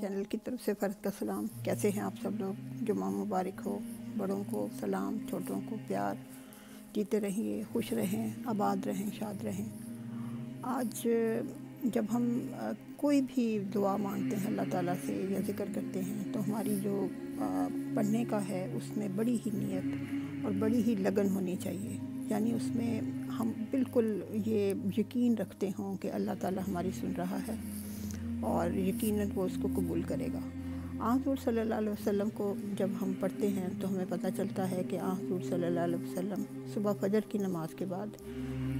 Channel की तरफ़ से फ़र्ज़ का सलाम। कैसे हैं आप सब लोग? जुमा मुबारक हो। बड़ों को सलाम, छोटों को प्यार। जीते रहिए, खुश रहें, आबाद रहें, शाद रहें। आज जब हम कोई भी दुआ मांगते हैं, अल्लाह ताला से या ज़िक्र करते हैं तो हमारी जो पढ़ने का है, उसमें बड़ी ही नीयत और बड़ी ही लगन होनी चाहिए। यानी उसमें हम बिल्कुल ये यकीन रखते हों कि अल्लाह ताला हमारी सुन रहा है। और यकीनन वो उसको कबूल करेगा। आजूर अलैहि वसल्लम को जब हम पढ़ते हैं तो हमें पता चलता है कि आजूर अलैहि वसल्लम सुबह फजर की नमाज़ के बाद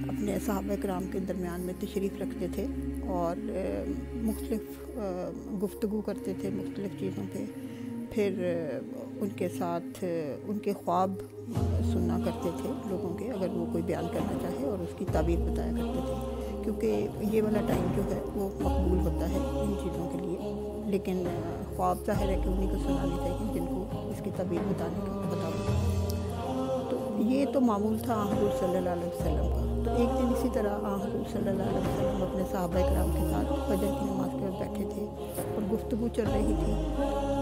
अपने सहाब कराम के दरमियान में तशरीफ़ रखते थे और मुख्तलिफ़ गुफ्तु करते थे मुख्तलिफ़ चीज़ों पर फिर उनके साथ उनके ख्वाब सुनना करते थे लोगों के, अगर वो कोई बयान करना चाहे और उसकी ताबीर बताया करते थे। क्योंकि ये वाला टाइम जो है, वो मकबूल होता है इन चीज़ों के लिए। लेकिन ख्वाब ज़ाहिर है कि उन्हीं को सुनानी चाहिए, जिनको इसकी तबीयत बताने का बताओ तो ये तो मामूल था आहूर सल्ला अलैहि वसल्लम का। तो एक दिन इसी तरह आहूर सल्ला अलैहि वसल्लम अपने साहब कराम के साथ फजर की नमाज़ कर बैठे थे और गुफ्तु चल रही थी।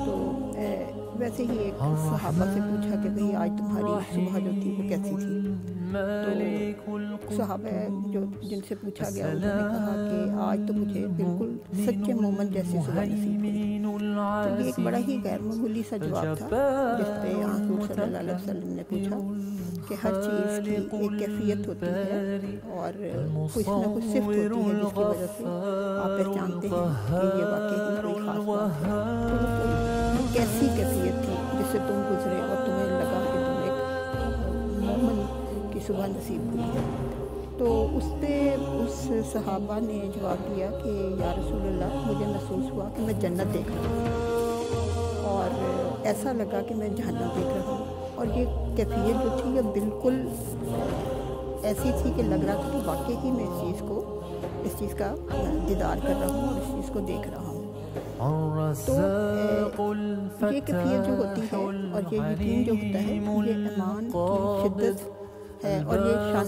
तो वैसे ही एक सहाबा से पूछा कि भाई, आज तुम्हारी सुबह जो थी, वो कैसी थी? तो साहब जो, जिनसे पूछा गया, उन्होंने कहा कि आज तो मुझे बिल्कुल सच्चे मोमन जैसी सुबह नसीब हुई। तो ये एक बड़ा ही गैर मामूली सा जवाब था, जिस पे आँसू सल्लल्लाहु अलैहि वसल्लम ने पूछा कि हर चीज़ की एक कैफियत होती है और कुछ ना कुछ सिफ्त होती है, जिसकी वजह से आप पहचानते हैं कि ये वाकई कोई खास बात है। कैसी कैफियत थी जिससे तुम गुजरे और तुम्हें लगा कि तुम एक मोमन की सुबह नसीब हुई है तो उस पर उस सहाबा ने जवाब दिया कि, या रसूलुल्लाह, मुझे महसूस हुआ कि मैं जन्नत देख रहा हूँ। और ऐसा लगा कि मैं जहन्नम देख रहा हूँ। और ये कैफियत जो थी, ये बिल्कुल ऐसी थी कि लग रहा था कि वाकई ही मैं इस चीज़ को, इस चीज़ का दीदार कर रहा हूँ और इस चीज़ को देख रहा हूँ। तो ये कैफियत जो होती है और ये यकीन जो होता है ये ईमान की शिद्दत है और ये शान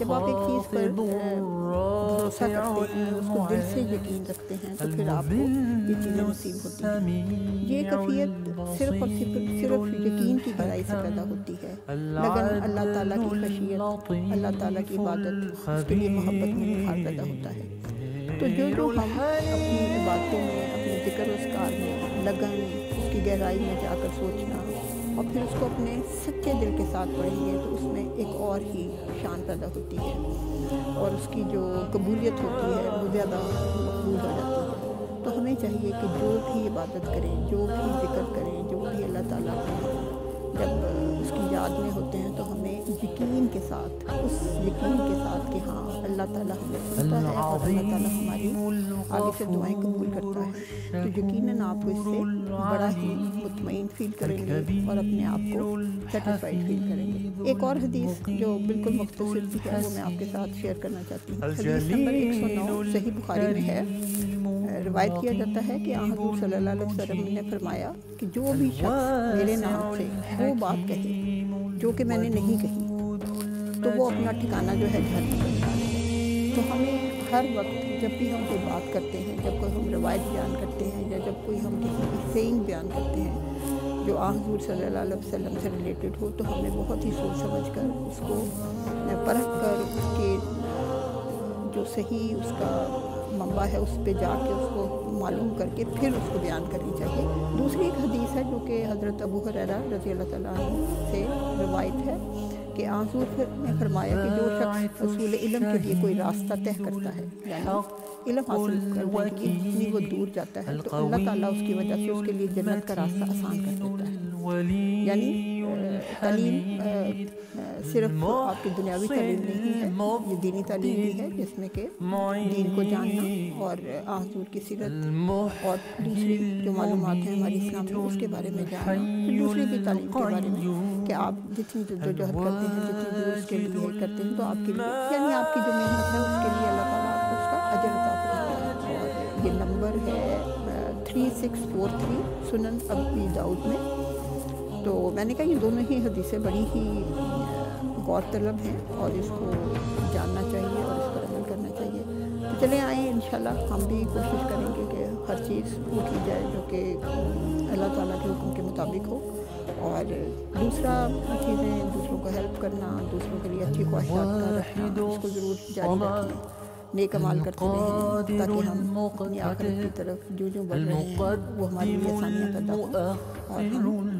जब आप एक चीज़ पर भरोसा करते हैं उसको दिल से यकीन रखते हैं तो फिर आपको ये चीज़ें नसीब होती हैं। ये कफियत सिर्फ़ और सिर्फ़ सिर्फ़ यकीन की गहराई से पैदा होती है लगन अल्लाह ताला की खशियत अल्लाह ताला की इबादत उसके लिए मोहब्बत में बुखार पैदा होता है। तो जो जो हम अपनी बातों में अपने ज़िक्र उसकार में लगन उसकी गहराई में जाकर सोचना और फिर उसको अपने सच्चे दिल के साथ पढ़ेंगे तो उसमें एक और ही शान पैदा होती है। और उसकी जो कबूलियत होती है वो ज़्यादा मकबूल हो जाती है। तो हमें चाहिए कि जो भी इबादत करें जो भी ज़िक्र करें जो भी अल्लाह ताला जब उसकी याद में होते हैं तो हमें यकीन साथ। उस यकीन के साथ कि हाँ अल्लाह ताला हमें सुनता है और अल्लाह ताला हमारी आगे से दुआएँ कबूल करता है। तो यकीनन आप इससे बड़ा ही मुतमिन फील करेंगे और अपने आप को सेटिस्फाइड फील करेंगे। एक और हदीस जो बिल्कुल मुख्तर भी है वो मैं आपके साथ शेयर करना चाहती हूँ। हदीस नंबर एक सौ नौ सही बुखारी में है। रिवायत किया जाता है कि हजूर सल्लल्लाहु अलैहि वसल्लम ने फरमाया कि जो भी शख्स मेरे नाम से वो बात कहे जो कि मैंने नहीं कही तो वो अपना ठिकाना जो है घर में तो हमें हर वक्त जब भी हम कोई बात करते हैं, जब कोई हम रवायत बयान करते हैं या जब कोई हम किसी की सेइंग बयान करते हैं, जो आहजूर सल्लल्लाहु अलैहि वसल्लम से रिलेटेड हो तो हमें बहुत ही सोच समझ कर उसको परख कर उसके जो सही उसका मम्बा है, उस पर जाके उसको मालूम करके फिर उसको बयान करनी चाहिए। दूसरी एक हदीस है जो कि हज़रत अबू हरेरा रज़ी अल्लाह से रवायत है। कि फिर ने फरमाया कि जो शख्स असूल इलम के लिए कोई रास्ता तय करता है, यानी इलम हासिल करने के लिए वो दूर जाता है तो अल्लाह ताला उसकी वजह से उसके लिए जन्नत का रास्ता आसान कर देता है। यानी तालीम सिर्फ़ आपकी दुनियावी तालीम नहीं है ये दीनी तालीम भी है जिसमें के दीन को जानना और आजूर की सीरत और दूसरी जो मालूम हैं हमारी इस्लाम में उसके बारे में जानना फिर दूसरी भी तालीम के बारे में कि आप जितनी जद्दोजहद करते हैं जितनी दूर उसके लिए करते हैं तो आपके लिए यानी आपकी जो मेहनत है उसके लिए अल्लाह ताला आपको उसका अजर है। और ये नंबर है थ्री सिक्स फोर थ्री सुनन अबी दाऊद में। तो मैंने कहा ये दोनों ही हदीसें बड़ी ही गौरतलब हैं और इसको जानना चाहिए और इस पर अमल करना चाहिए। तो चले आए इन हम भी कोशिश करेंगे कि हर चीज़ वो की जाए जो कि अल्लाह ताला के हुक्म के मुताबिक हो। और दूसरा चीज़ें दूसरों को हेल्प करना दूसरों के लिए अच्छी ख्वाहिशात का रखना इसको ज़रूर जारी रखें। नेक अमाल करते रहें ताकि हम अपनी आखिरत की तरफ़ जो जो बढ़ रहे हैं वो हमारे लिए आसानियाँ पैदा हों। और हम